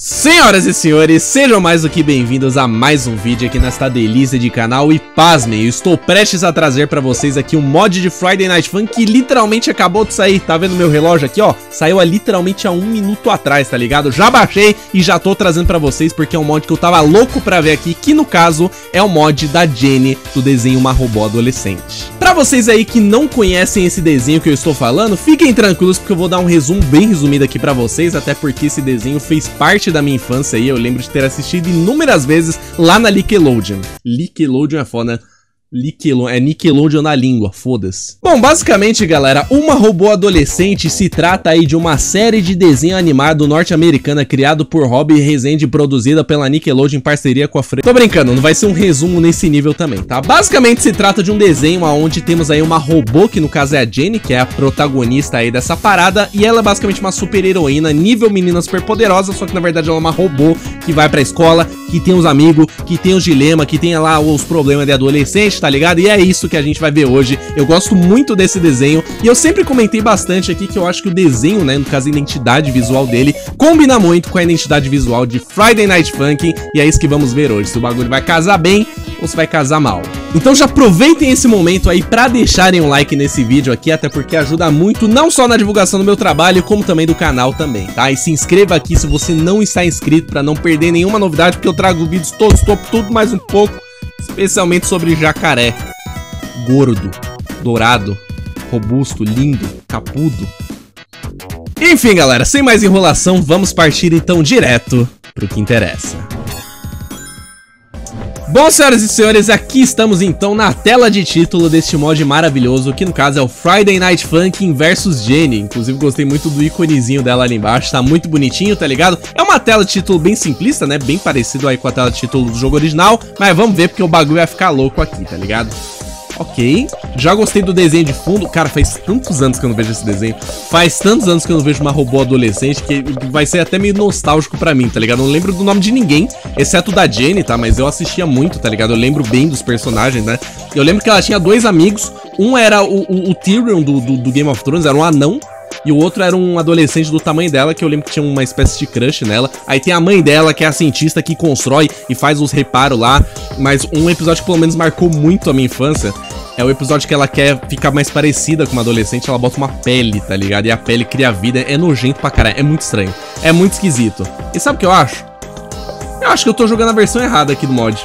Senhoras e senhores, sejam mais do que bem-vindos a mais um vídeo aqui nesta delícia de canal e pasmem, eu estou prestes a trazer pra vocês aqui um mod de Friday Night Fun que literalmente acabou de sair, tá vendo meu relógio aqui, ó? Saiu literalmente há um minuto atrás, tá ligado? Já baixei e já tô trazendo pra vocês porque é um mod que eu tava louco pra ver aqui, que no caso é o mod da Jenny do desenho Uma Robô Adolescente. Pra vocês aí que não conhecem esse desenho que eu estou falando, fiquem tranquilos porque eu vou dar um resumo bem resumido aqui pra vocês, até porque esse desenho fez parte parte da minha infância aí, eu lembro de ter assistido inúmeras vezes lá na Nickelodeon. Nickelodeon é foda, né? Nickelon é Nickelodeon na língua, foda-se. Bom, basicamente, galera, Uma Robô Adolescente se trata aí de uma série de desenho animado norte-americana criado por Rob Rezende e produzida pela Nickelodeon em parceria com a Fre... Tô brincando, não vai ser um resumo nesse nível também, tá? Basicamente se trata de um desenho onde temos aí uma robô, que no caso é a Jenny, que é a protagonista aí dessa parada, e ela é basicamente uma super heroína, nível menina super poderosa, só que na verdade ela é uma robô que vai pra escola, que tem os amigos, que tem os dilemas, que tem lá os problemas de adolescente, tá ligado? E é isso que a gente vai ver hoje. Eu gosto muito desse desenho e eu sempre comentei bastante aqui que eu acho que o desenho, né, no caso a identidade visual dele, combina muito com a identidade visual de Friday Night Funkin' e é isso que vamos ver hoje, se o bagulho vai casar bem ou se vai casar mal. Então já aproveitem esse momento aí pra deixarem um like nesse vídeo aqui, até porque ajuda muito não só na divulgação do meu trabalho, como também do canal também, tá? E se inscreva aqui se você não está inscrito pra não perder nenhuma novidade, porque eu trago vídeos todos, top, tudo mais um pouco especialmente sobre jacaré. Gordo, dourado, robusto, lindo, capudo. Enfim, galera, sem mais enrolação, vamos partir então direto pro que interessa. Bom, senhoras e senhores, aqui estamos então na tela de título deste mod maravilhoso, que no caso é o Friday Night Funkin' vs Jenny. Inclusive gostei muito do íconezinho dela ali embaixo, tá muito bonitinho, tá ligado? É uma tela de título bem simplista, né? Bem parecido aí com a tela de título do jogo original, mas vamos ver porque o bagulho vai ficar louco aqui, tá ligado? Ok. Já gostei do desenho de fundo. Cara, faz tantos anos que eu não vejo esse desenho. Faz tantos anos que eu não vejo uma robô adolescente que vai ser até meio nostálgico pra mim, tá ligado? Eu não lembro do nome de ninguém, exceto da Jenny, tá? Mas eu assistia muito, tá ligado? Eu lembro bem dos personagens, né? Eu lembro que ela tinha dois amigos. Um era o, o, o Tyrion do, do, do Game of Thrones, era um anão. E o outro era um adolescente do tamanho dela, que eu lembro que tinha uma espécie de crush nela. Aí tem a mãe dela, que é a cientista que constrói e faz os reparos lá. Mas um episódio que pelo menos marcou muito a minha infância é o episódio que ela quer ficar mais parecida com uma adolescente, ela bota uma pele, tá ligado? E a pele cria vida, é nojento pra caralho, é muito estranho. É muito esquisito. E sabe o que eu acho? Eu acho que eu tô jogando a versão errada aqui do mod.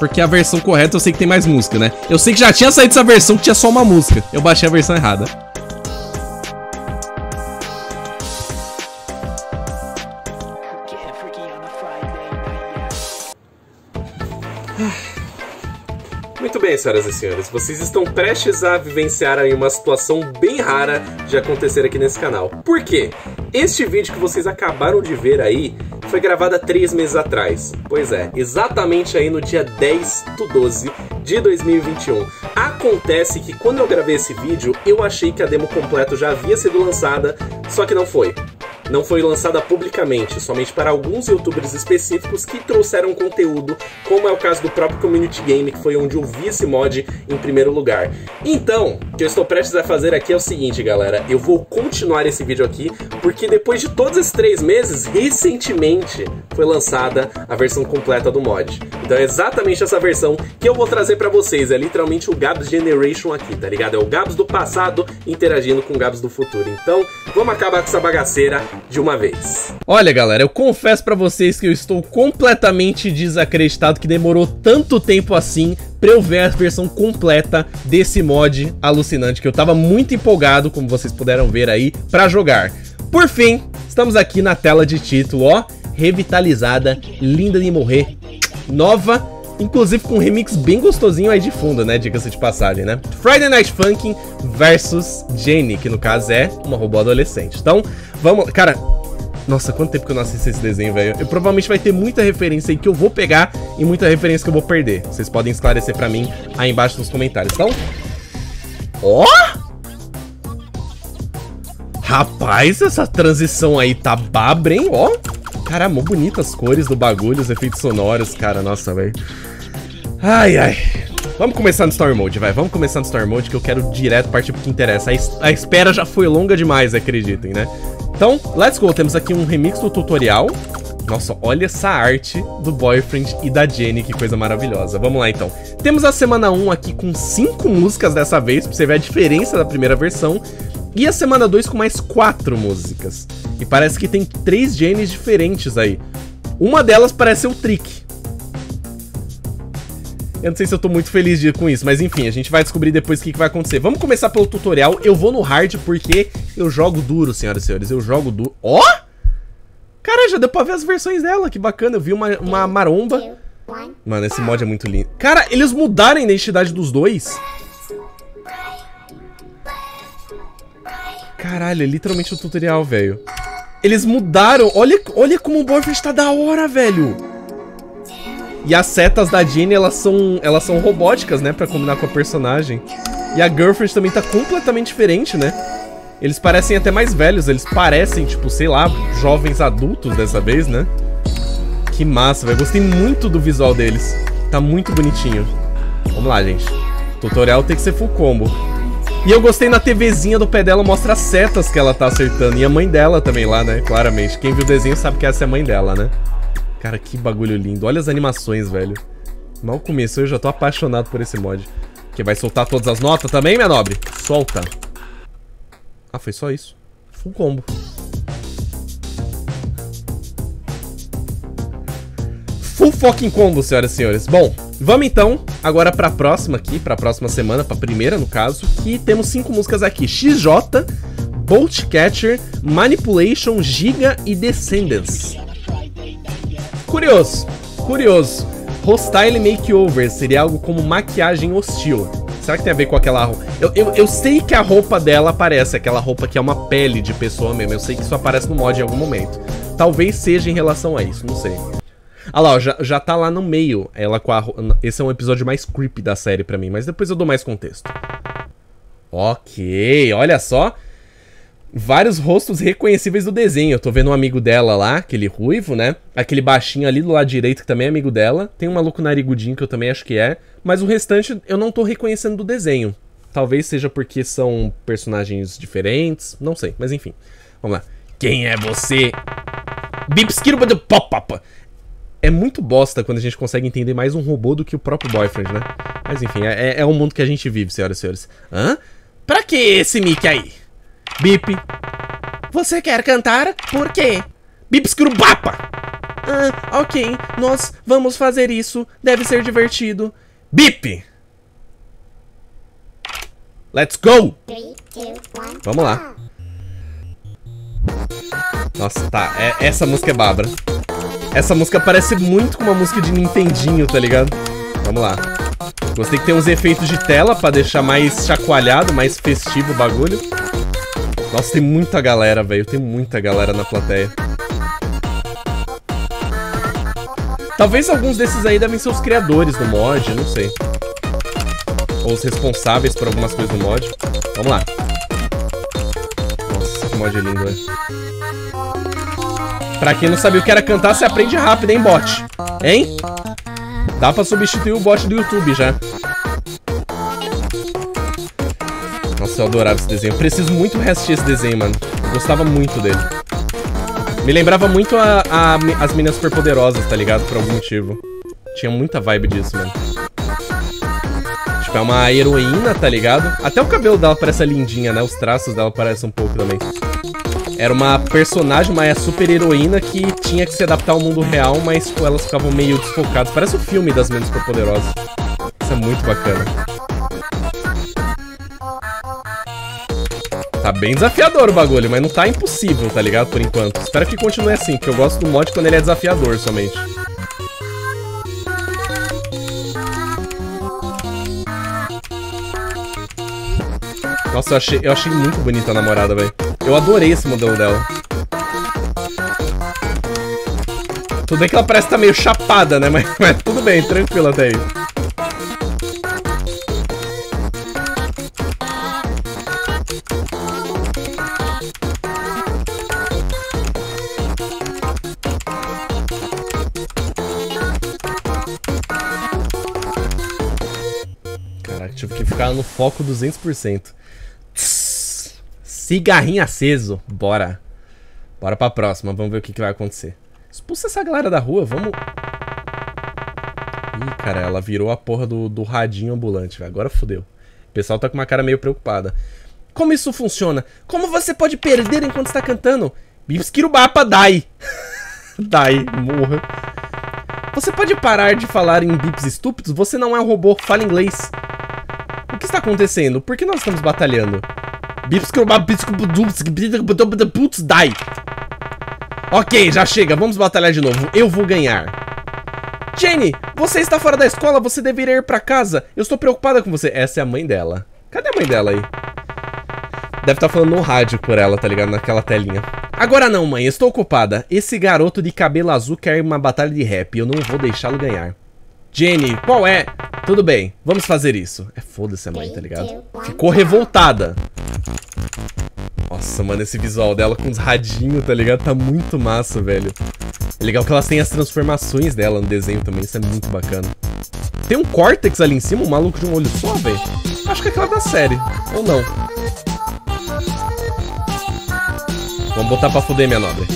Porque a versão correta eu sei que tem mais música, né? Eu sei que já tinha saído essa versão que tinha só uma música. Eu baixei a versão errada. Senhoras e senhores, vocês estão prestes a vivenciar aí uma situação bem rara de acontecer aqui nesse canal. Por quê? Este vídeo que vocês acabaram de ver aí foi gravado há três meses atrás. Pois é, exatamente aí no dia 10 do 12 de 2021. Acontece que quando eu gravei esse vídeo, eu achei que a demo completa já havia sido lançada, só que não foi não foi lançada publicamente, somente para alguns youtubers específicos que trouxeram conteúdo, como é o caso do próprio Community Game, que foi onde eu vi esse mod em primeiro lugar. Então, o que eu estou prestes a fazer aqui é o seguinte, galera, eu vou continuar esse vídeo aqui, porque depois de todos esses três meses, recentemente foi lançada a versão completa do mod. Então é exatamente essa versão que eu vou trazer para vocês, é literalmente o Gabs Generation aqui, tá ligado? É o Gabs do passado interagindo com o Gabs do futuro. Então, vamos acabar com essa bagaceira de uma vez. Olha, galera, eu confesso para vocês que eu estou completamente desacreditado que demorou tanto tempo assim pra eu ver a versão completa desse mod alucinante, que eu tava muito empolgado, como vocês puderam ver aí, para jogar. Por fim, estamos aqui na tela de título, ó, revitalizada, linda de morrer, nova, inclusive com um remix bem gostosinho aí de fundo, né, diga-se de passagem, né? Friday Night Funkin' versus Jenny, que no caso é uma robô adolescente. Então, vamos... Cara, nossa, quanto tempo que eu não assisti esse desenho, velho. Eu provavelmente vai ter muita referência aí que eu vou pegar e muita referência que eu vou perder. Vocês podem esclarecer pra mim aí embaixo nos comentários. Então, ó! Rapaz, essa transição aí tá babra, hein? Ó! Caramba, bonitas as cores do bagulho, os efeitos sonoros, cara. Nossa, velho. Ai, ai. Vamos começar no Story Mode, vai. Vamos começar no Story Mode que eu quero direto partir pro que interessa. A, a espera já foi longa demais, acreditem, né? Então, let's go. Temos aqui um remix do tutorial. Nossa, olha essa arte do Boyfriend e da Jenny, que coisa maravilhosa. Vamos lá, então. Temos a semana 1 aqui com 5 músicas dessa vez, pra você ver a diferença da primeira versão. E a semana 2 com mais 4 músicas. E parece que tem 3 Jennies diferentes aí. Uma delas parece o Trick. Eu não sei se eu tô muito feliz de, com isso, mas enfim, a gente vai descobrir depois o que, que vai acontecer. Vamos começar pelo tutorial. Eu vou no hard porque eu jogo duro, senhoras e senhores. Eu jogo duro. Ó! Oh! Cara, já deu pra ver as versões dela, que bacana. Eu vi uma, uma maromba. Mano, esse mod é muito lindo. Cara, eles mudaram a identidade dos dois. Caralho, é literalmente o tutorial, velho. Eles mudaram. Olha, olha como o Boyfriend tá da hora, velho. E as setas da Jenny, elas são, elas são robóticas, né? Pra combinar com a personagem. E a Girlfriend também tá completamente diferente, né? Eles parecem até mais velhos, eles parecem, tipo, sei lá, jovens adultos dessa vez, né? Que massa, velho. Gostei muito do visual deles. Tá muito bonitinho. Vamos lá, gente. tutorial tem que ser full combo. E eu gostei na TVzinha do pé dela, mostra as setas que ela tá acertando. E a mãe dela também lá, né? Claramente. Quem viu o desenho sabe que essa é a mãe dela, né? Cara, que bagulho lindo. Olha as animações, velho. Mal começou, eu já tô apaixonado por esse mod. Que vai soltar todas as notas também, minha nobre? Solta. Ah, foi só isso. Full combo. Full fucking combo, senhoras e senhores. Bom, vamos então agora pra próxima aqui, pra próxima semana, pra primeira no caso, que temos cinco músicas aqui. XJ, Bolt Catcher, Manipulation, Giga e Descendants. Curioso, curioso. Hostile Makeover seria algo como maquiagem hostil. Será que tem a ver com aquela roupa? Eu, eu, eu sei que a roupa dela aparece, aquela roupa que é uma pele de pessoa mesmo. Eu sei que isso aparece no mod em algum momento. Talvez seja em relação a isso, não sei. Ah lá, ó, já, já tá lá no meio. Ela com a. Esse é um episódio mais creepy da série pra mim, mas depois eu dou mais contexto. Ok, olha só vários rostos reconhecíveis do desenho. Eu tô vendo um amigo dela lá, aquele ruivo, né? Aquele baixinho ali do lado direito que também é amigo dela. Tem um maluco narigudinho que eu também acho que é. Mas o restante eu não tô reconhecendo do desenho. Talvez seja porque são personagens diferentes. Não sei, mas enfim. Vamos lá. Quem é você? Bipskiruba do pop É muito bosta quando a gente consegue entender mais um robô do que o próprio boyfriend, né? Mas enfim, é, é o mundo que a gente vive, senhoras e senhores. Hã? Pra que esse mic aí? Bip. Você quer cantar? Por quê? Bip Scrubapa! Ah, ok. Nós vamos fazer isso. Deve ser divertido. Bip! Let's go! Vamos lá. Nossa, tá. É, essa música é babra. Essa música parece muito com uma música de Nintendinho, tá ligado? Vamos lá. Gostei que tem uns efeitos de tela pra deixar mais chacoalhado, mais festivo o bagulho. Nossa, tem muita galera, velho. Tem muita galera na plateia. Talvez alguns desses aí devem ser os criadores do mod, não sei. Ou os responsáveis por algumas coisas do mod. Vamos lá. Nossa, que mod lindo, velho. Pra quem não sabia o que era cantar, você aprende rápido, hein, bot? Hein? Dá pra substituir o bot do YouTube já. Eu adorava esse desenho. Preciso muito reassistir esse desenho, mano. Eu gostava muito dele. Me lembrava muito a, a, as meninas superpoderosas, tá ligado? Por algum motivo. Tinha muita vibe disso, mano. Tipo, é uma heroína, tá ligado? Até o cabelo dela parece lindinha, né? Os traços dela parecem um pouco também. Era uma personagem, uma super heroína que tinha que se adaptar ao mundo real, mas tipo, elas ficavam meio desfocadas. Parece o filme das meninas superpoderosas. Isso é muito bacana. Tá bem desafiador o bagulho, mas não tá impossível, tá ligado? Por enquanto. Espero que continue assim, porque eu gosto do mod quando ele é desafiador somente. Nossa, eu achei, eu achei muito bonita a namorada, velho. Eu adorei esse modelo dela. Tudo bem que ela parece estar tá meio chapada, né? Mas, mas tudo bem, tranquilo até aí. Tive que ficar no foco 200%. Tss, cigarrinho aceso. Bora. Bora pra próxima, vamos ver o que, que vai acontecer. Expulsa essa galera da rua, vamos... Ih, cara, ela virou a porra do, do radinho ambulante. Agora fodeu. O pessoal tá com uma cara meio preocupada. Como isso funciona? Como você pode perder enquanto está cantando? Bipskirubapa dai. dai, morra. Você pode parar de falar em bips estúpidos? Você não é um robô, fala inglês. O que está acontecendo? Por que nós estamos batalhando? Dai. Ok, já chega, vamos batalhar de novo. Eu vou ganhar. Jenny, você está fora da escola, você deveria ir pra casa. Eu estou preocupada com você. Essa é a mãe dela. Cadê a mãe dela aí? Deve estar tá falando no rádio por ela, tá ligado? Naquela telinha. Agora não, mãe, estou ocupada. Esse garoto de cabelo azul quer uma batalha de rap eu não vou deixá-lo ganhar. Jenny, qual é? Tudo bem, vamos fazer isso. É foda-se a mãe, tá ligado? Ficou revoltada. Nossa, mano, esse visual dela com os radinhos, tá ligado? Tá muito massa, velho. É legal que elas têm as transformações dela no desenho também, isso é muito bacana. Tem um Cortex ali em cima, um maluco de um olho só, velho. Acho que é aquela da série, ou não. Vamos botar pra fuder, minha nobre.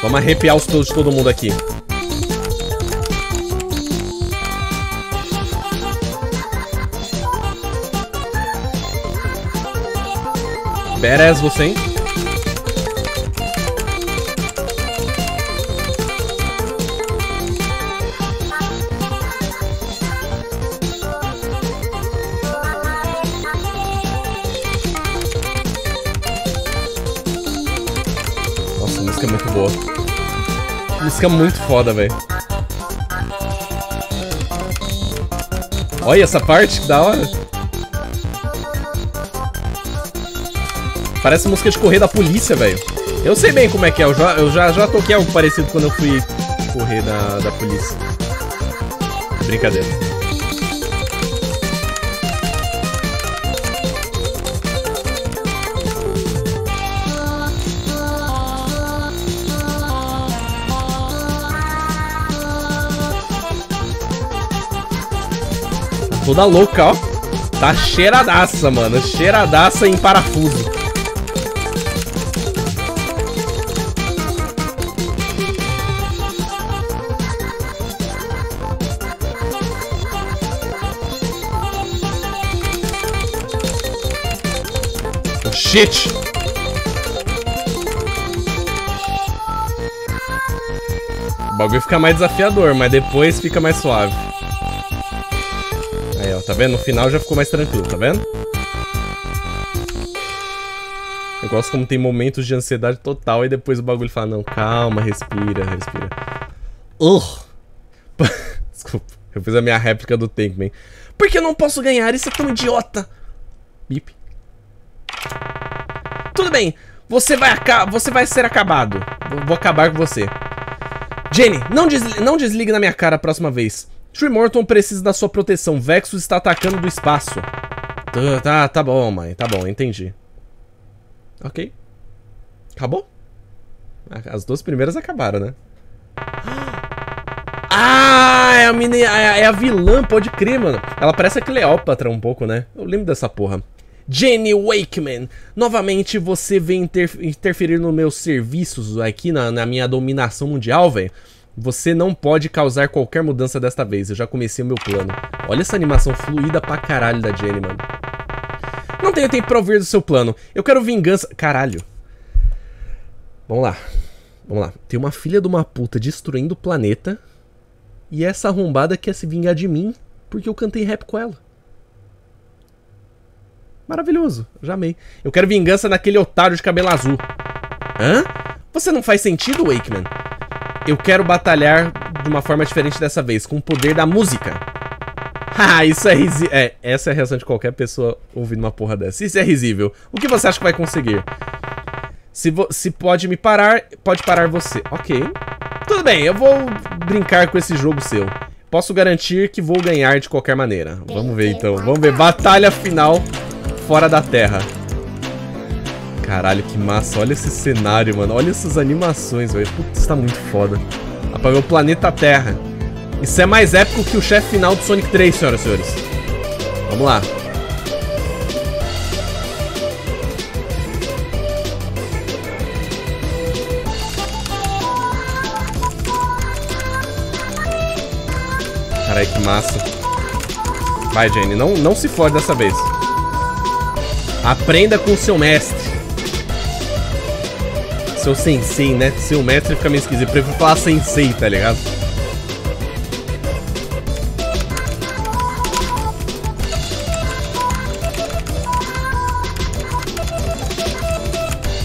Vamos arrepiar os todos de todo mundo aqui. Badass você, hein? Nossa, a música é muito boa. A música é muito foda, velho. Olha essa parte, que da hora. Parece música de correr da polícia, velho. Eu sei bem como é que é, eu já, eu já, já toquei algo parecido quando eu fui correr da, da polícia. Brincadeira. Toda louca, ó. Tá cheiradaça, mano. Cheiradaça em parafuso. Shit! O bagulho fica mais desafiador, mas depois fica mais suave. Aí, ó, tá vendo? No final já ficou mais tranquilo, tá vendo? Eu gosto como tem momentos de ansiedade total e depois o bagulho fala, não, calma, respira, respira. Ugh! Desculpa, eu fiz a minha réplica do Tankman. Por que eu não posso ganhar? Isso é tão idiota! Bip. Tudo bem, você vai, você vai ser acabado. Vou acabar com você. Jenny, não, não desligue na minha cara a próxima vez. Tremorton precisa da sua proteção. Vexus está atacando do espaço. Tá, tá, tá bom, mãe. Tá bom, entendi. Ok. Acabou? As duas primeiras acabaram, né? Ah, é a, mini, é a vilã, pode crer, mano. Ela parece a Cleópatra um pouco, né? Eu lembro dessa porra. Jenny Wakeman, novamente você vem inter interferir nos meus serviços aqui na, na minha dominação mundial, velho. Você não pode causar qualquer mudança desta vez, eu já comecei o meu plano. Olha essa animação fluida pra caralho da Jenny, mano. Não tenho tempo pra ouvir do seu plano. Eu quero vingança... Caralho. Vamos lá. Vamos lá. Tem uma filha de uma puta destruindo o planeta. E essa arrombada quer se vingar de mim porque eu cantei rap com ela. Maravilhoso, já amei. Eu quero vingança naquele otário de cabelo azul. Hã? Você não faz sentido, Wakeman? Eu quero batalhar de uma forma diferente dessa vez, com o poder da música. Ah, isso é risível. É, essa é a reação de qualquer pessoa ouvindo uma porra dessa. Isso é risível. O que você acha que vai conseguir? Se, se pode me parar, pode parar você. Ok. Tudo bem, eu vou brincar com esse jogo seu. Posso garantir que vou ganhar de qualquer maneira. Vamos ver então. Vamos ver. Batalha final fora da Terra. Caralho, que massa. Olha esse cenário, mano. Olha essas animações, velho. Putz, tá muito foda. Dá pra ver o planeta Terra. Isso é mais épico que o chefe final do Sonic 3, senhoras e senhores. Vamos lá. Caralho, que massa. Vai, Jenny. Não, não se fode dessa vez. Aprenda com seu mestre. Seu sensei, né? Seu mestre fica meio esquisito. Eu prefiro falar sensei, tá ligado?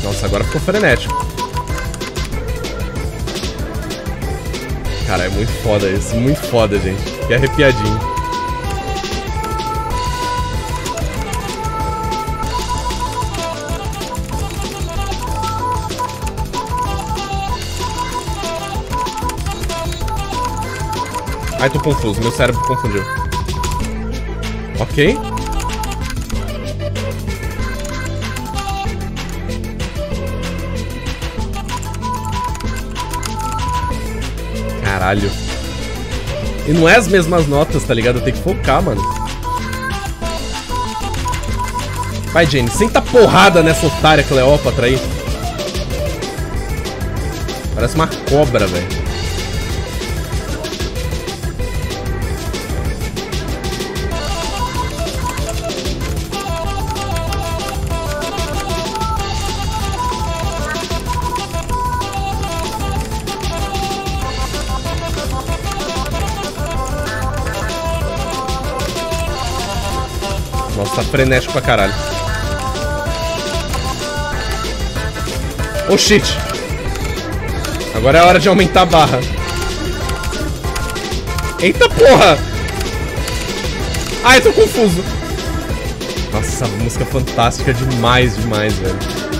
Nossa, agora ficou frenético. Cara, é muito foda isso. Muito foda, gente. Que arrepiadinho. Ai, tô confuso. Meu cérebro confundiu. Ok. Caralho. E não é as mesmas notas, tá ligado? Eu tenho que focar, mano. Vai, Jane. Senta porrada nessa otária Cleópatra aí. Parece uma cobra, velho. Frenético pra caralho. Oh, shit. Agora é a hora de aumentar a barra. Eita porra! Ai, tô confuso. Nossa, música fantástica demais, demais, velho.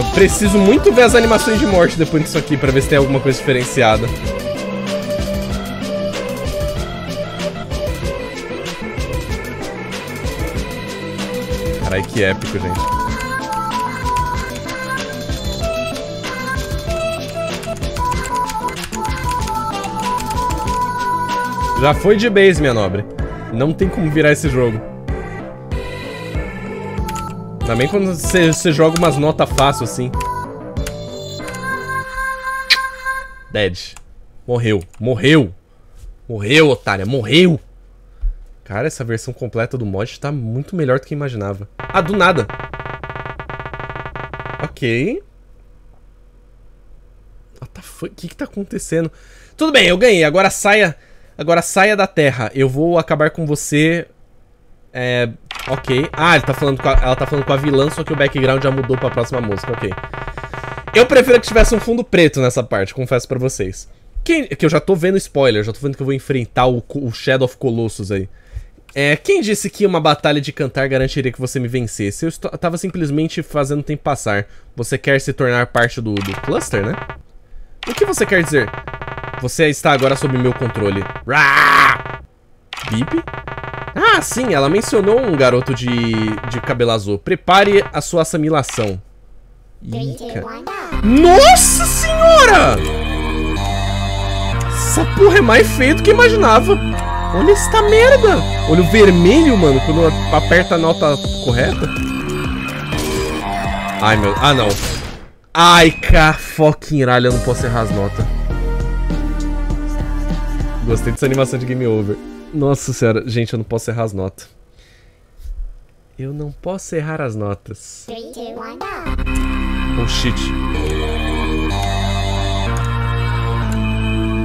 Eu preciso muito ver as animações de morte depois disso aqui pra ver se tem alguma coisa diferenciada. Caralho, que épico, gente. Já foi de base, minha nobre. Não tem como virar esse jogo. Também quando você joga umas notas fáceis assim. Dead. Morreu. Morreu. Morreu, otária. Morreu. Cara, essa versão completa do mod tá muito melhor do que eu imaginava. Ah, do nada. Ok. What the fuck? O que que tá acontecendo? Tudo bem, eu ganhei. Agora saia... Agora saia da terra. Eu vou acabar com você... É... Ok. Ah, ele tá falando a, ela tá falando com a vilã, só que o background já mudou pra próxima música. Ok. Eu prefiro que tivesse um fundo preto nessa parte, confesso pra vocês. Quem, que eu já tô vendo spoiler, já tô vendo que eu vou enfrentar o, o Shadow of Colossus aí. É, quem disse que uma batalha de cantar garantiria que você me vencesse? Eu tava simplesmente fazendo o tempo passar. Você quer se tornar parte do, do cluster, né? O que você quer dizer? Você está agora sob meu controle. Bip? Ah, sim, ela mencionou um garoto de, de cabelo azul. Prepare a sua assimilação. Ica. Nossa senhora! Essa porra é mais feio do que imaginava. Olha esta merda. Olha o vermelho, mano, quando aperta a nota correta. Ai, meu... Ah, não. Ai, ca fucking ralho, eu não posso errar as notas. Gostei dessa animação de game over. Nossa senhora, gente, eu não posso errar as notas. Eu não posso errar as notas. Oh shit.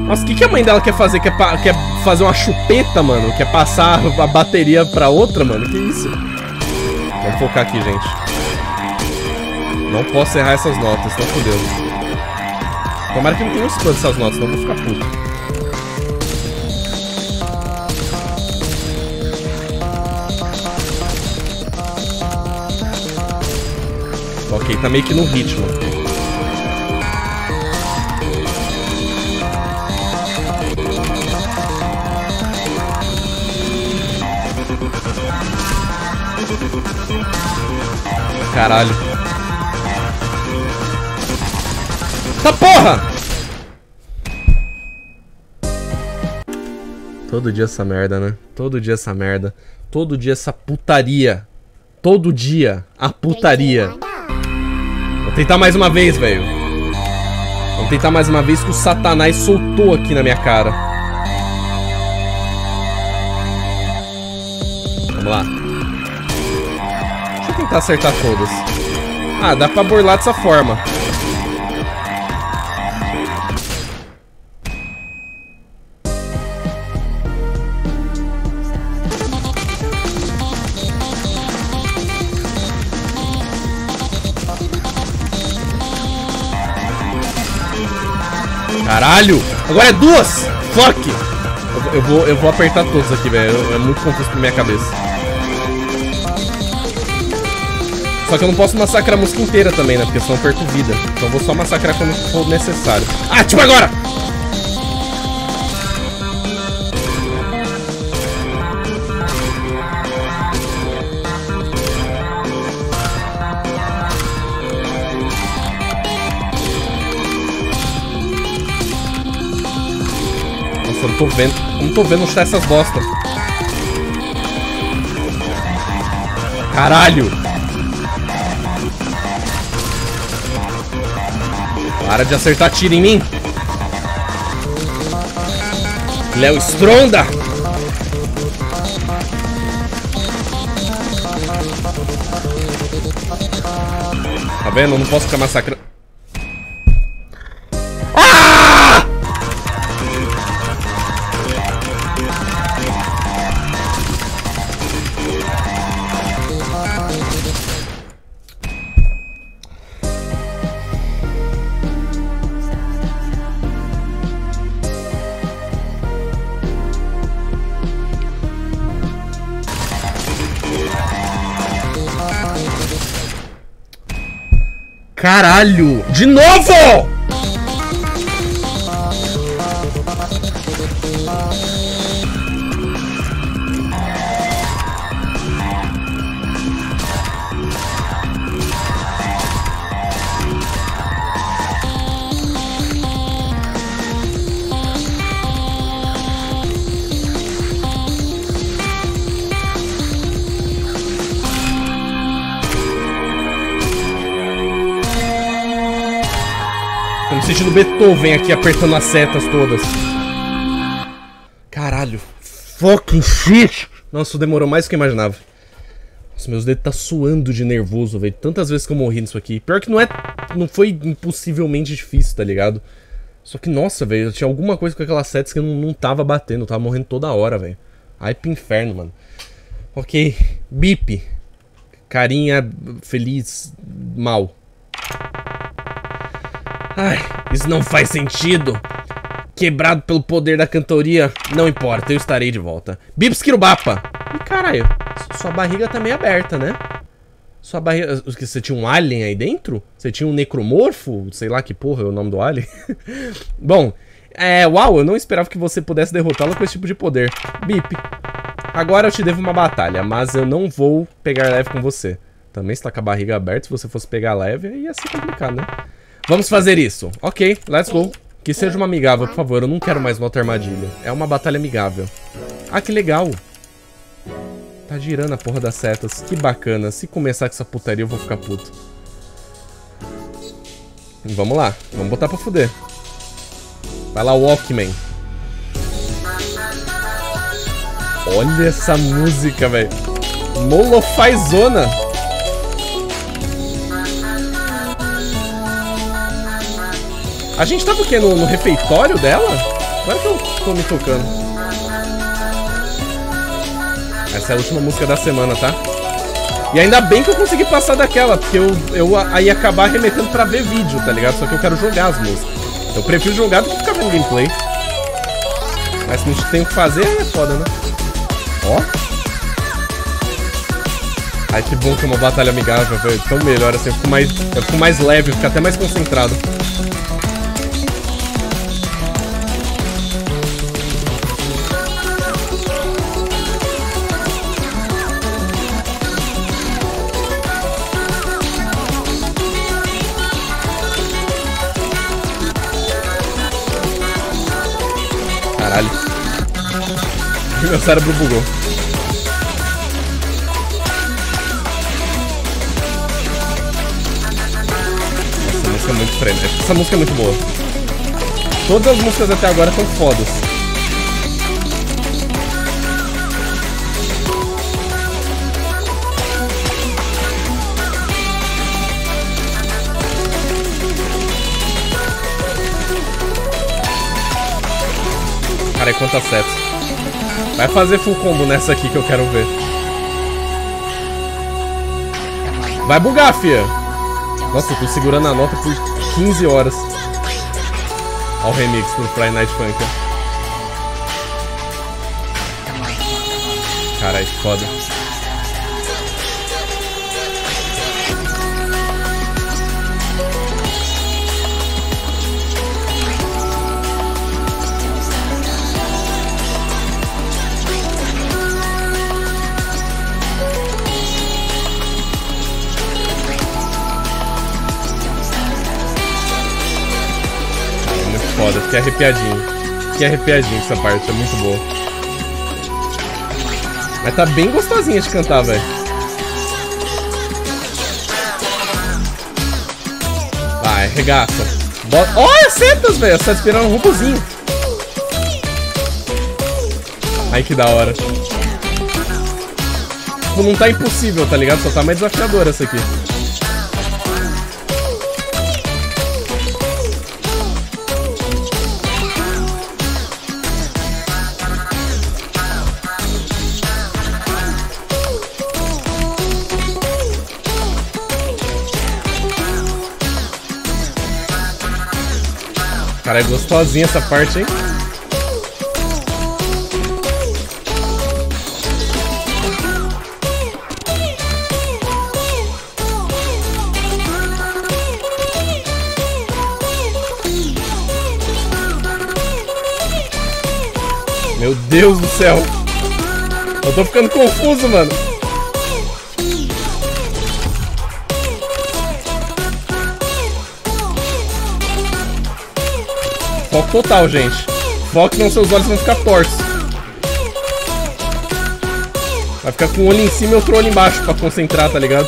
Nossa, o que, que a mãe dela quer fazer? Quer, quer fazer uma chupeta, mano? Quer passar a bateria pra outra, mano? Que isso? Vamos focar aqui, gente. Não posso errar essas notas, tá fodendo. Tomara que não tenha spam dessas notas, eu vou ficar puto. Ok, tá meio que no ritmo. Caralho. Tá porra! Todo dia essa merda, né? Todo dia essa merda. todo dia essa putaria. Todo dia a putaria. Tentar mais uma vez, velho. Vou tentar mais uma vez que o satanás soltou aqui na minha cara. Vamos lá. Deixa eu tentar acertar todas. Ah, dá pra burlar dessa forma. Caralho! Agora é duas! Fuck! Eu, eu vou, eu vou apertar todos aqui, velho. É muito confuso pra minha cabeça. Só que eu não posso massacrar a música inteira também, né? Porque senão eu perco vida. Então eu vou só massacrar quando for necessário. Ah, tipo agora! Não tô vendo. Não tô vendo onde tá essas bosta. Caralho! Para de acertar tiro em mim! Léo Stronda! Tá vendo? Eu não posso ficar massacrando. Caralho! De novo! Sentindo Beethoven aqui apertando as setas todas. Caralho. Fucking shit. Nossa, demorou mais do que eu imaginava. Nossa, meus dedos tá suando de nervoso, velho. Tantas vezes que eu morri nisso aqui. Pior que não é... Não foi impossivelmente difícil, tá ligado? Só que, nossa, velho, tinha alguma coisa com aquelas setas que eu não, não tava batendo. Eu tava morrendo toda hora, velho. Ai, pro inferno, mano. Ok. Bip. Carinha feliz, mal. Ai, isso não faz sentido. Quebrado pelo poder da cantoria, não importa, eu estarei de volta. Bips Kirubapa. Ih, caralho, sua barriga tá meio aberta, né? Sua barriga... Você tinha um alien aí dentro? Você tinha um necromorfo? Sei lá que porra é o nome do alien. Bom, é... Uau, eu não esperava que você pudesse derrotá-lo com esse tipo de poder. Bip. Agora eu te devo uma batalha, mas eu não vou pegar leve com você. Também está com a barriga aberta, se você fosse pegar leve, ia ser complicado, né? Vamos fazer isso. Ok, let's go. Que seja uma amigável, por favor. Eu não quero mais uma outra armadilha. É uma batalha amigável. Ah, que legal. Tá girando a porra das setas. Que bacana. Se começar com essa putaria, eu vou ficar puto. Vamos lá. Vamos botar pra fuder. Vai lá, Walkman. Olha essa música, velho. Molofaizona. A gente tava o quê? No, no refeitório dela? Agora que eu tô me tocando. Essa é a última música da semana, tá? E ainda bem que eu consegui passar daquela, porque eu, eu ia acabar remetendo pra ver vídeo, tá ligado? Só que eu quero jogar as músicas. Eu prefiro jogar do que ficar vendo gameplay. Mas se a gente tem o que fazer, é foda, né? Ó. Ai, que bom que é uma batalha amigável, velho. Tão melhor assim, eu fico mais, eu fico mais leve, eu fico até mais concentrado. Meu cérebro bugou. Essa música é muito frente. Essa música é muito boa. Todas as músicas até agora são fodas. Cara, é quanto acerto. Vai fazer full combo nessa aqui que eu quero ver. Vai bugar, fia. Nossa, eu tô segurando a nota por 15 horas. Olha o remix do Friday Night Funk. Caralho, foda. Foda, fiquei arrepiadinho. Fiquei arrepiadinho essa parte, é muito boa. Mas tá bem gostosinha de cantar, velho. Vai, regaça. Bota... Olha, setas, velho. Você tá esperando um robôzinho. Ai, que da hora. Tipo, não tá impossível, tá ligado? Só tá mais desafiador essa aqui. Cara, é gostosinha essa parte, hein? Meu Deus do céu. Eu tô ficando confuso, mano. Foco total, gente. Foco não seus olhos vão ficar tortos. Vai ficar com um olho em cima e outro olho embaixo pra concentrar, tá ligado?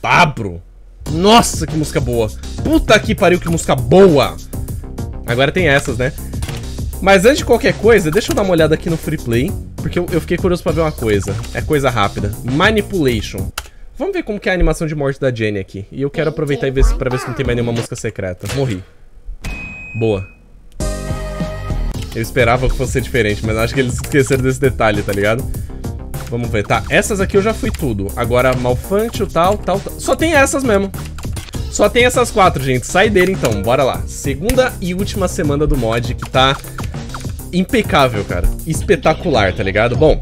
Babro. Nossa, que música boa. Puta que pariu, que música boa. Agora tem essas, né? Mas antes de qualquer coisa, deixa eu dar uma olhada aqui no Free Play. Porque eu, eu fiquei curioso pra ver uma coisa. É coisa rápida. Manipulation. Vamos ver como que é a animação de morte da Jenny aqui. E eu quero aproveitar e ver se, pra ver se não tem mais nenhuma música secreta. Morri. Boa. Eu esperava que fosse diferente, mas acho que eles esqueceram desse detalhe, tá ligado? Vamos ver. Tá, essas aqui eu já fui tudo. Agora, Malfantio, tal, tal, tal. Só tem essas mesmo. Só tem essas quatro, gente. Sai dele, então. Bora lá. Segunda e última semana do mod, que tá impecável, cara. Espetacular, tá ligado? Bom,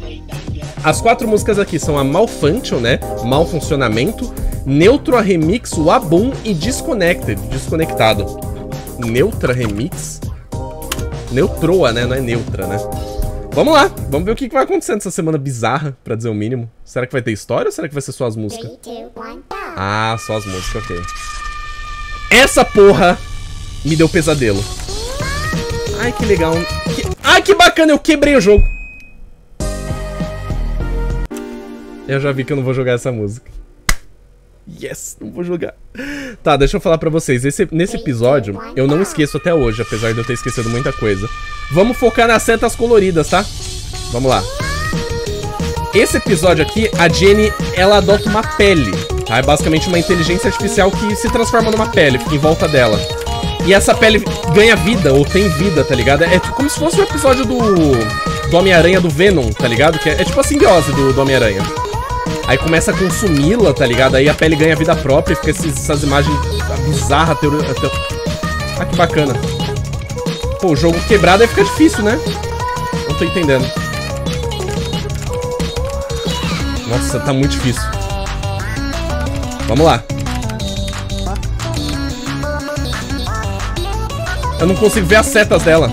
as quatro músicas aqui são a Malfunction, né? Mal funcionamento, Neutro Remix, Wabum e Disconnected, desconectado. Neutra Remix? Neutroa, né? Não é neutra, né? Vamos lá, vamos ver o que vai acontecer nessa semana bizarra, pra dizer o mínimo. Será que vai ter história ou será que vai ser só as músicas? Ah, só as músicas, ok. Essa porra me deu pesadelo. Ai, que legal. Que... Ai, que bacana, eu quebrei o jogo. Eu já vi que eu não vou jogar essa música. Yes, não vou jogar. Tá, deixa eu falar pra vocês. Esse, nesse episódio, eu não esqueço até hoje, apesar de eu ter esquecido muita coisa. Vamos focar nas setas coloridas, tá? Vamos lá. Esse episódio aqui, a Jenny, ela adota uma pele, tá? É basicamente uma inteligência artificial que se transforma numa pele, fica em volta dela. E essa pele ganha vida, ou tem vida, tá ligado? É como se fosse o um episódio do, do Homem-Aranha do Venom, tá ligado? Que é, é tipo a simbiose do, do Homem-Aranha. Aí começa a consumi-la, tá ligado? Aí a pele ganha vida própria e fica esses, essas imagens bizarras. Teo... Ah, que bacana. Pô, o jogo quebrado aí fica difícil, né? Não tô entendendo. Nossa, tá muito difícil. Vamos lá. Eu não consigo ver as setas dela.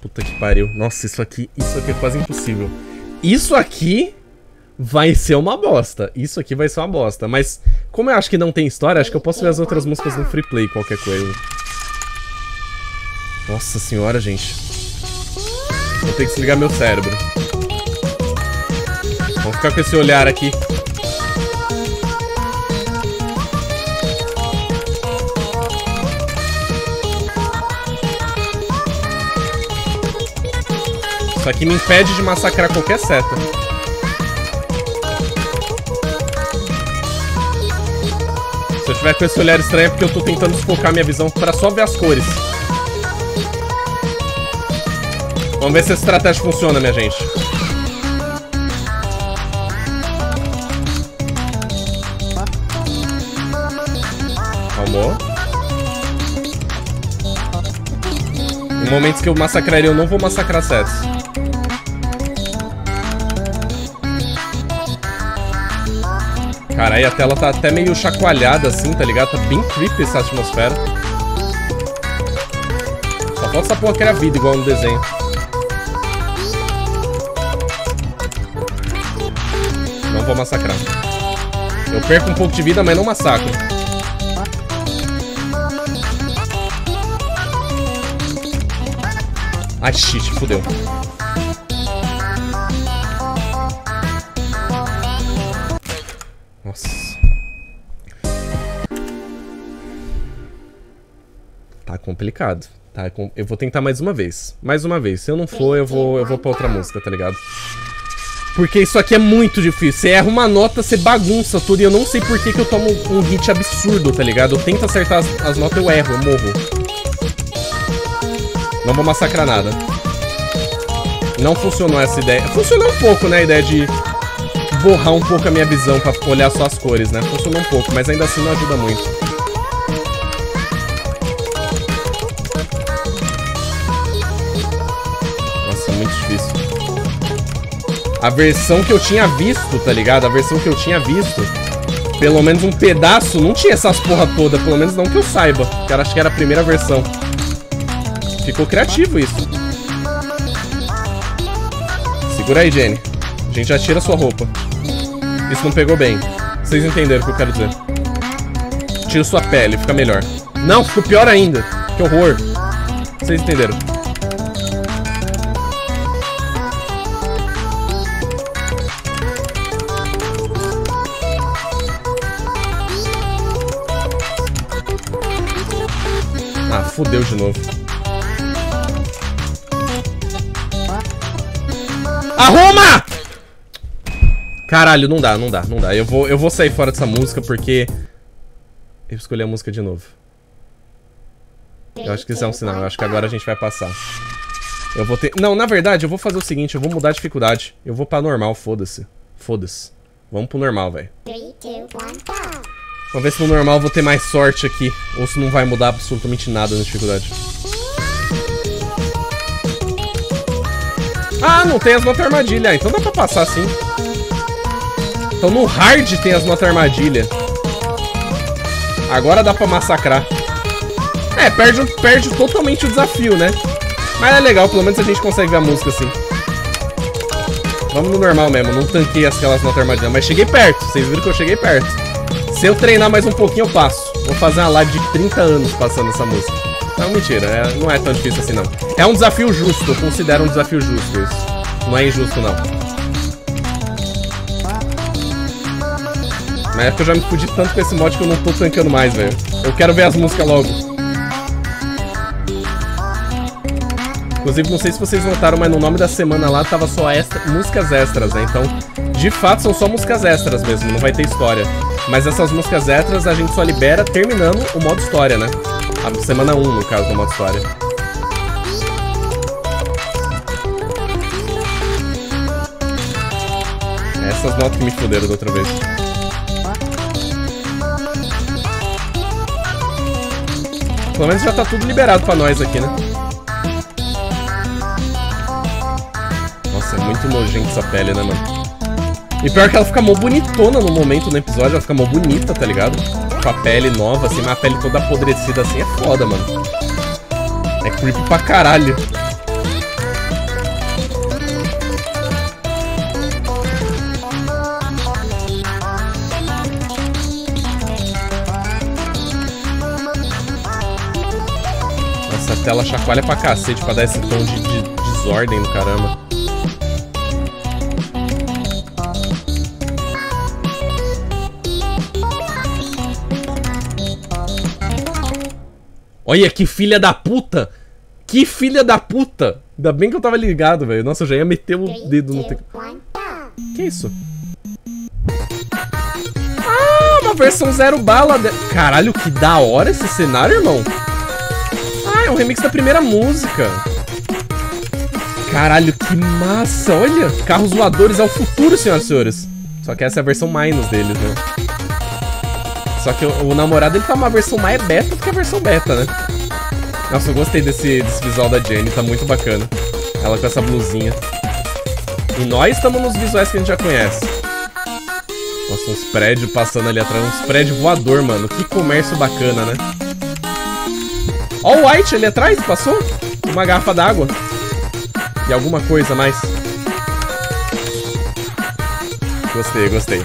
Puta que pariu. Nossa, isso aqui, isso aqui é quase impossível. Isso aqui vai ser uma bosta. Isso aqui vai ser uma bosta. Mas, como eu acho que não tem história, acho que eu posso ver as outras músicas no free play, qualquer coisa. Nossa senhora, gente. Vou ter que desligar meu cérebro. Vamos ficar com esse olhar aqui. Isso aqui me impede de massacrar qualquer seta. Se eu tiver com esse olhar estranho é porque eu tô tentando desfocar minha visão pra só ver as cores. Vamos ver se essa estratégia funciona, minha gente. Calmou. Em momentos que eu massacraria, eu não vou massacrar sets. Cara, aí a tela tá até meio chacoalhada assim, tá ligado? Tá bem creepy essa atmosfera. Só falta essa porra criar vida, igual no desenho. Não vou massacrar. Eu perco um pouco de vida, mas não massacro. Ai, shit, fudeu. Complicado. Tá? Eu vou tentar mais uma vez. Mais uma vez. Se eu não for, eu vou, eu vou pra outra música, tá ligado? Porque isso aqui é muito difícil. Você erra uma nota, você bagunça tudo. E eu não sei por que, que eu tomo um hit absurdo, tá ligado? Eu tento acertar as, as notas, eu erro, eu morro. Não vou massacrar nada. Não funcionou essa ideia. Funcionou um pouco, né? A ideia de borrar um pouco a minha visão pra olhar só as cores, né? Funcionou um pouco, mas ainda assim não ajuda muito. A versão que eu tinha visto, tá ligado? A versão que eu tinha visto, pelo menos um pedaço, não tinha essas porra toda, pelo menos não que eu saiba. Que acho que era a primeira versão. Ficou criativo isso. Segura aí, Jenny. A gente já tira sua roupa. Isso não pegou bem. Vocês entenderam o que eu quero dizer. Tira sua pele, fica melhor. Não, ficou pior ainda. Que horror. Vocês entenderam. Fudeu de novo. Arruma! Caralho, não dá, não dá, não dá. Eu vou, eu vou sair fora dessa música porque... Eu escolhi a música de novo. Eu acho que isso é um sinal. Eu acho que agora a gente vai passar. Eu vou ter... Não, na verdade, eu vou fazer o seguinte. Eu vou mudar a dificuldade. Eu vou pra normal, foda-se. Foda-se. Vamos pro normal, velho. 3, 2, 1, go! Vamos ver se no normal vou ter mais sorte aqui. Ou se não vai mudar absolutamente nada na dificuldade. Ah, não tem as notas armadilha. Ah, então dá pra passar sim. Então no hard tem as notas armadilha. Agora dá pra massacrar. É, perde, perde totalmente o desafio, né? Mas é legal, pelo menos a gente consegue ver a música assim. Vamos no normal mesmo, não tanquei aquelas notas armadilha. Mas cheguei perto, vocês viram que eu cheguei perto. Se eu treinar mais um pouquinho, eu passo. Vou fazer uma live de 30 anos passando essa música. Não, mentira, é, não é tão difícil assim, não. É um desafio justo, eu considero um desafio justo isso. Não é injusto, não. Na época eu já me fudi tanto com esse mod que eu não tô tancando mais, velho. Eu quero ver as músicas logo. Inclusive, não sei se vocês notaram, mas no nome da semana lá tava só extra, músicas extras, né? Então, de fato, são só músicas extras mesmo, não vai ter história. Mas essas músicas extras a gente só libera terminando o modo história, né? A semana 1, no caso, do modo história. Essas notas que me fuderam da outra vez. Pelo menos já tá tudo liberado pra nós aqui, né? Nossa, é muito nojento essa pele, né, mano? E pior que ela fica mó bonitona no momento no episódio, ela fica mó bonita, tá ligado? Com a pele nova, assim, mas a pele toda apodrecida assim é foda, mano. É creepy pra caralho. Nossa, a tela chacoalha pra cacete pra dar esse tom de, de desordem no caramba. Olha que filha da puta! Que filha da puta! Ainda bem que eu tava ligado, velho. Nossa, eu já ia meter o dedo no teclado. Que isso? Ah, uma versão zero bala. De... Caralho, que da hora esse cenário, irmão. Ah, é um remix da primeira música. Caralho, que massa. Olha, carros voadores ao futuro, senhoras e senhores. Só que essa é a versão minus deles, né? Só que o, o namorado, ele tá uma versão mais beta do que a versão beta, né? Nossa, eu gostei desse, desse visual da Jenny, tá muito bacana. Ela com essa blusinha. E nós estamos nos visuais que a gente já conhece. Nossa, uns prédios passando ali atrás, uns prédios voador, mano. Que comércio bacana, né? Ó o White ali atrás, passou? Uma garrafa d'água. E alguma coisa mais. Gostei, gostei.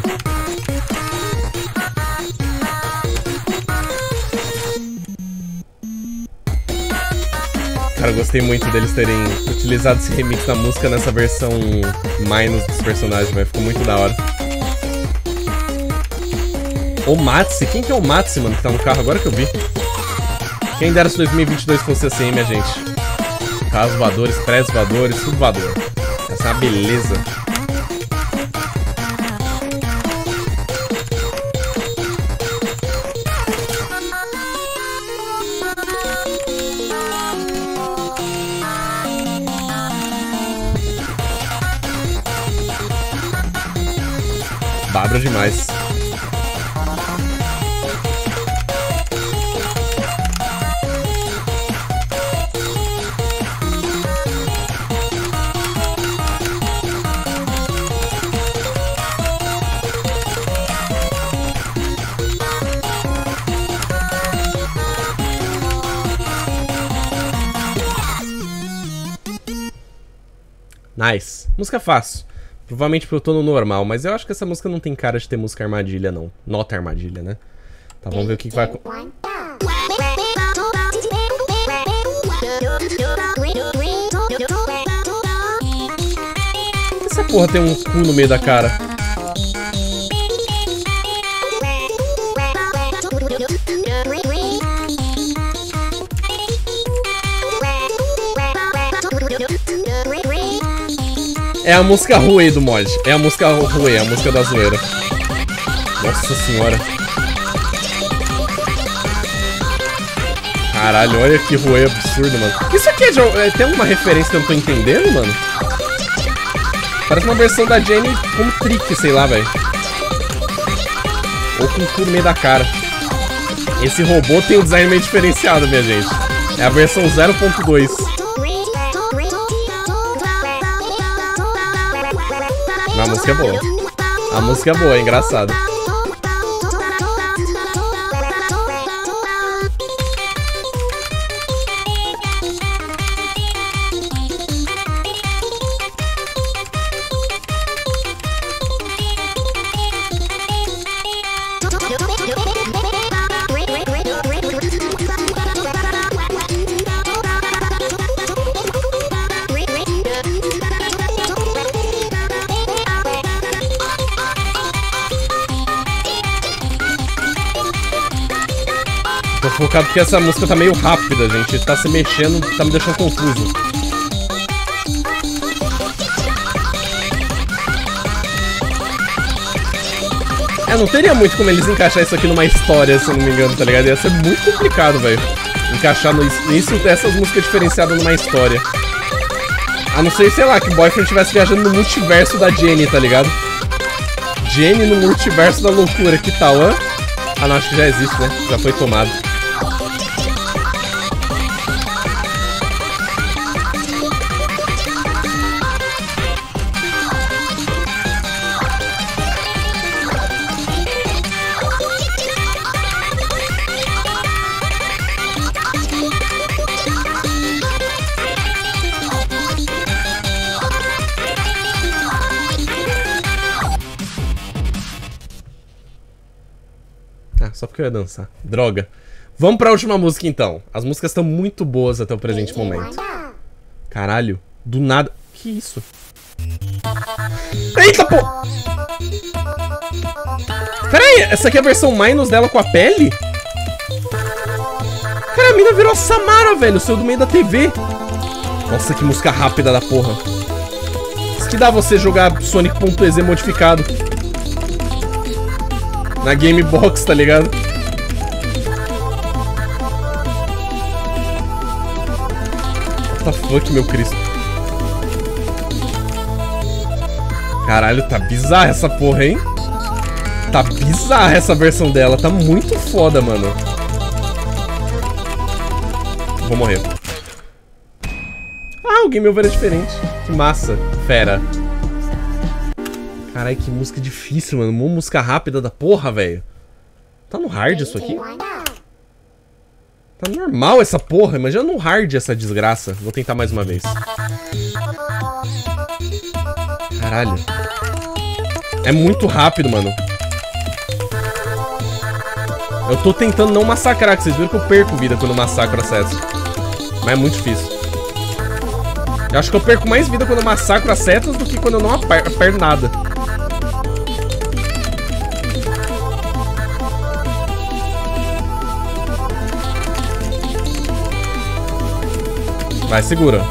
Cara, eu gostei muito deles terem utilizado esse remix da música nessa versão minus dos personagens, vai Ficou muito da hora. O Matsi, quem que é o Matsi, mano, que tá no carro agora que eu vi? Quem dera se 2022 fosse assim, minha gente. Carros voadores, prédios voadores, tudo voador. Essa é uma beleza. Demais. Nice. Música fácil. Provavelmente porque eu tô no normal, mas eu acho que essa música não tem cara de ter música armadilha, não. Nota armadilha, né? Tá, vamos ver o que, que vai... Essa porra tem um cu no meio da cara. É a música Rue do mod. É a música Rue, a música da zoeira. Nossa senhora. Caralho, olha que Rue absurdo, mano. Isso aqui é de... É, tem alguma referência que eu não tô entendendo, mano? Parece uma versão da Jenny como trick, sei lá, velho. Ou com tudo no meio da cara. Esse robô tem um design meio diferenciado, minha gente. É a versão 0.2. A música é boa. A música é boa, é engraçado. Porque essa música tá meio rápida, gente. Tá se mexendo, tá me deixando confuso. É, não teria muito como eles encaixar isso aqui numa história, se eu não me engano, tá ligado? Ia ser muito complicado, velho. Encaixar no, isso, essas músicas diferenciadas numa história. A não ser, sei lá, que o Boyfriend estivesse viajando no multiverso da Jenny, tá ligado? Jenny no multiverso da loucura, que tal, hã? Ah, não, acho que já existe, né? Já foi tomado. Porque eu ia dançar. Droga. Vamos pra última música, então. As músicas estão muito boas até o presente momento. Caralho. Do nada... Que isso? Eita, pô! Pera aí, essa aqui é a versão minus dela com a pele? Cara, a mina virou a Samara, velho. Saiu do meio da TV. Nossa, que música rápida da porra. Isso que dá você jogar Sonic.exe modificado. Na Game Box, tá ligado? What the fuck, meu Cristo? Caralho, tá bizarra essa porra, hein? Tá bizarra essa versão dela. Tá muito foda, mano. Vou morrer. Ah, o game over é diferente. Que massa. Fera. Caralho, que música difícil, mano. Uma música rápida da porra, velho. Tá no hard isso aqui? Tá normal essa porra. Imagina no hard essa desgraça. Vou tentar mais uma vez. Caralho. É muito rápido, mano. Eu tô tentando não massacrar, que vocês viram que eu perco vida quando massacro acesso. Mas é muito difícil. Eu acho que eu perco mais vida quando eu massacro as setas do que quando eu não aperto nada. Vai, segura.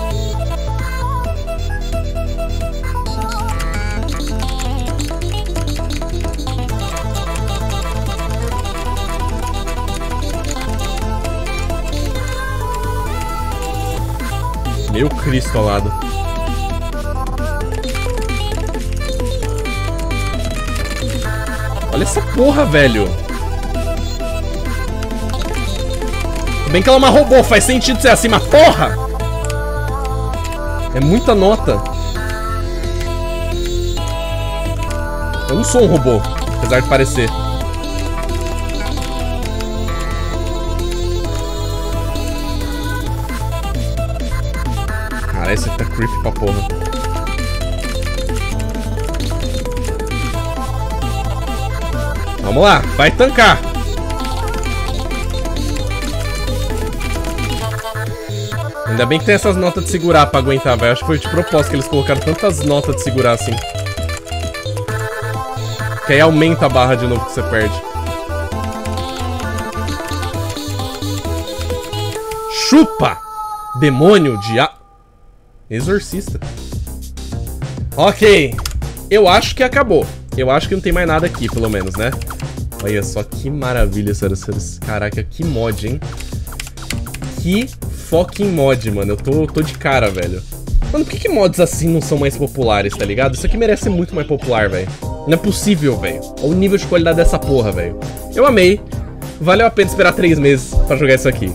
Meu Cristo ao lado. Olha essa porra, velho. Bem que ela é uma robô, faz sentido ser assim, mas porra! É muita nota. Eu não sou um robô, apesar de parecer. Cara, esse tá creepy pra porra. Vamos lá, vai tancar. Ainda bem que tem essas notas de segurar pra aguentar, velho. Acho que foi de propósito que eles colocaram tantas notas de segurar assim. Que aí aumenta a barra de novo que você perde. Chupa! Demônio, diabo... Exorcista. Ok. Eu acho que acabou. Eu acho que não tem mais nada aqui, pelo menos, né? Olha só que maravilha, senhoras e senhores. Caraca, que mod, hein? Que fucking mod, mano. Eu tô, tô de cara, velho. Mano, por que, que mods assim não são mais populares, tá ligado? Isso aqui merece ser muito mais popular, velho. Não é possível, velho. Olha o nível de qualidade dessa porra, velho. Eu amei. Valeu a pena esperar três meses pra jogar isso aqui.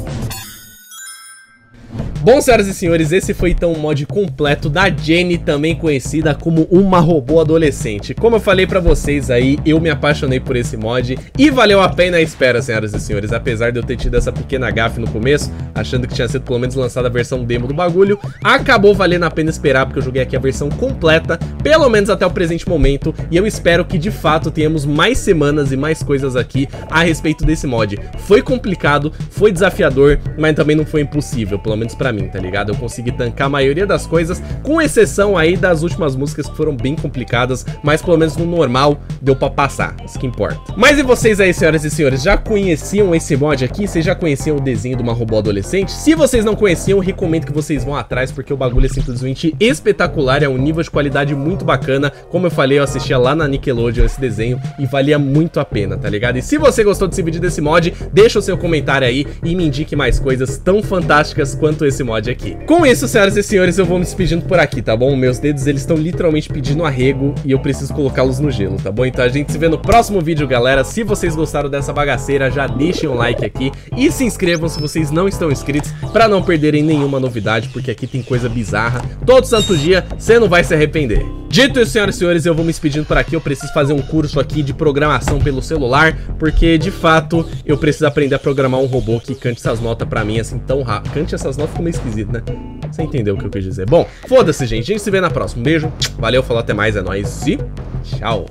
Bom, senhoras e senhores, esse foi então o mod completo da Jenny, também conhecida como uma robô adolescente. Como eu falei pra vocês aí, eu me apaixonei por esse mod e valeu a pena a espera, senhoras e senhores. Apesar de eu ter tido essa pequena gafe no começo, achando que tinha sido pelo menos lançada a versão demo do bagulho, acabou valendo a pena esperar, porque eu joguei aqui a versão completa, pelo menos até o presente momento, e eu espero que de fato tenhamos mais semanas e mais coisas aqui a respeito desse mod. Foi complicado, foi desafiador, mas também não foi impossível, pelo menos pra mim, tá ligado? Eu consegui tancar a maioria das coisas, com exceção aí das últimas músicas que foram bem complicadas, mas pelo menos no normal deu pra passar, isso que importa. Mas e vocês aí, senhoras e senhores, já conheciam esse mod aqui? Vocês já conheciam o desenho de uma robô adolescente? Se vocês não conheciam, recomendo que vocês vão atrás, porque o bagulho é simplesmente espetacular, é um nível de qualidade muito bacana. Como eu falei, eu assistia lá na Nickelodeon esse desenho e valia muito a pena, tá ligado? E se você gostou desse vídeo desse mod, deixa o seu comentário aí e me indique mais coisas tão fantásticas quanto esse mod aqui. Com isso, senhoras e senhores, eu vou me despedindo por aqui, tá bom? Meus dedos, eles estão literalmente pedindo arrego e eu preciso colocá-los no gelo, tá bom? Então a gente se vê no próximo vídeo, galera. Se vocês gostaram dessa bagaceira, já deixem um like aqui e se inscrevam se vocês não estão inscritos pra não perderem nenhuma novidade, porque aqui tem coisa bizarra. Todo santo dia, você não vai se arrepender. Dito isso, senhoras e senhores, eu vou me despedindo por aqui. Eu preciso fazer um curso aqui de programação pelo celular, porque de fato eu preciso aprender a programar um robô que cante essas notas pra mim assim tão rápido. Cante essas notas meio esquisito, né? Você entendeu o que eu quis dizer. Bom, foda-se, gente. A gente se vê na próxima. Um beijo, valeu, falou, até mais, é nóis e tchau.